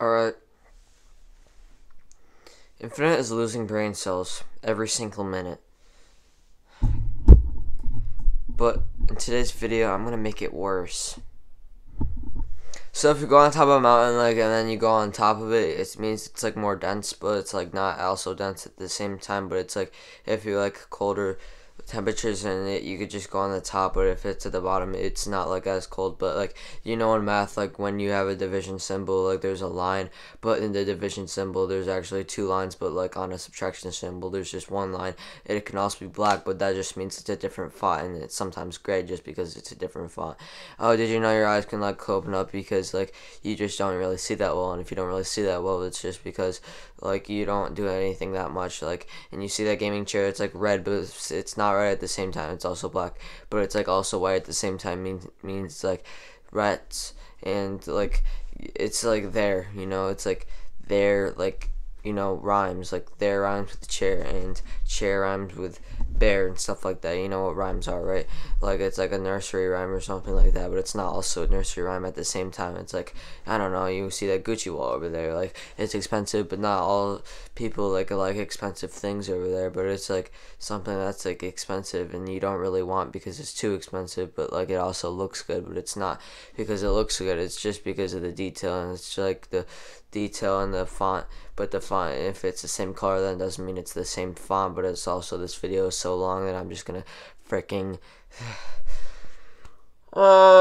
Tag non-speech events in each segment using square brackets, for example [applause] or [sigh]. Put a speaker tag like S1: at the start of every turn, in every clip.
S1: Alright. Infinite is losing brain cells every single minute. But in today's video, I'm gonna make it worse. So if you go on top of a mountain, like, and then you go on top of it, it means it's like more dense, but it's like not also dense at the same time. But it's like if you like colder temperatures and it, you could just go on the top but if it's at the bottom it's not like as cold. But like you know in math like when you have a division symbol like there's a line but in the division symbol there's actually two lines but like on a subtraction symbol there's just one line. It can also be black but that just means it's a different font and it's sometimes gray just because it's a different font. Oh did you know your eyes can like open up because like you just don't really see that well and if you don't really see that well it's just because like you don't do anything that much like and you see that gaming chair it's like red but it's not red at the same time. It's also black but it's like also white at the same time means means like rats and like it's like there you know? It's like there like you know rhymes like there rhymes with chair and chair rhymes with bear and stuff like that. You know what rhymes are, right? Like it's like a nursery rhyme or something like that, but it's not also a nursery rhyme at the same time. It's like I don't know. You see that Gucci wall over there, like it's expensive, but not all people like like expensive things over there. But it's like something that's like expensive and you don't really want because it's too expensive, but like it also looks good, but it's not because it looks good. It's just because of the detail and it's like the detail and the font but the font if it's the same color then doesn't mean it's the same font but it's also this video is so long that I'm just gonna freaking [sighs] [sighs] uh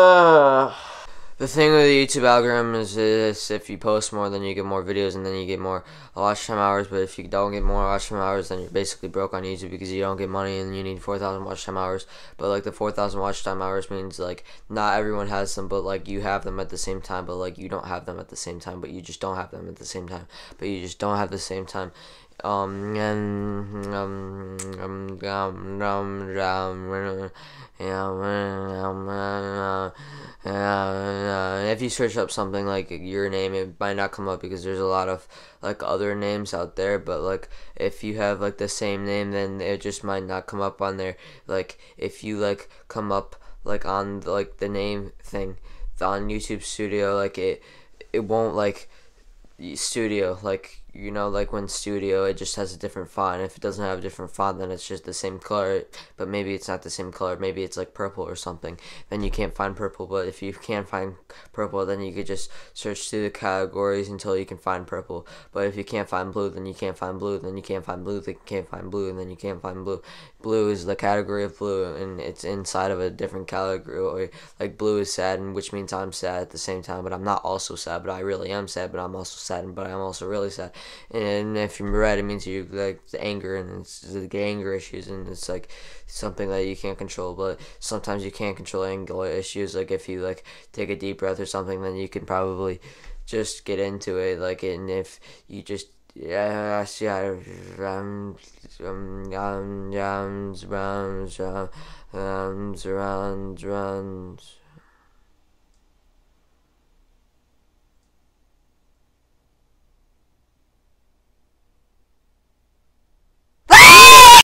S1: the thing with the YouTube algorithm is this: if you post more, then you get more videos, and then you get more watch time hours. But if you don't get more watch time hours, then you're basically broke on YouTube because you don't get money, and you need four thousand watch time hours. But like the four thousand watch time hours means like not everyone has them, but like you have them at the same time. But like you don't have them at the same time, but you just don't have them at the same time. But you just don't have the same time um and um um um um um if you search up something like your name it might not come up because there's a lot of like other names out there. But like if you have like the same name then it just might not come up on there. Like if you like come up like on like the name thing on YouTube studio like it it won't like studio like you know like when studio it just has a different font if it doesn't have a different font then it's just the same color but maybe it's not the same color maybe it's like purple or something then you can't find purple but if you can't find purple then you could just search through the categories until you can find purple but if you can't find blue then you can't find blue then you can't find blue then you can't find blue and then you can't find blue. Blue is the category of blue and it's inside of a different category like blue is sad and which means i'm sad at the same time but i'm not also sad but i really am sad but i'm also sad but i'm also really sad and if you're red, it means you like the anger and it's the anger issues, and it's like something that you can't control. But sometimes you can't control anger issues. Like if you like take a deep breath or something, then you can probably just get into it. Like and if you just yeah, yeah, um, um, um, um, um, um, um, um, um,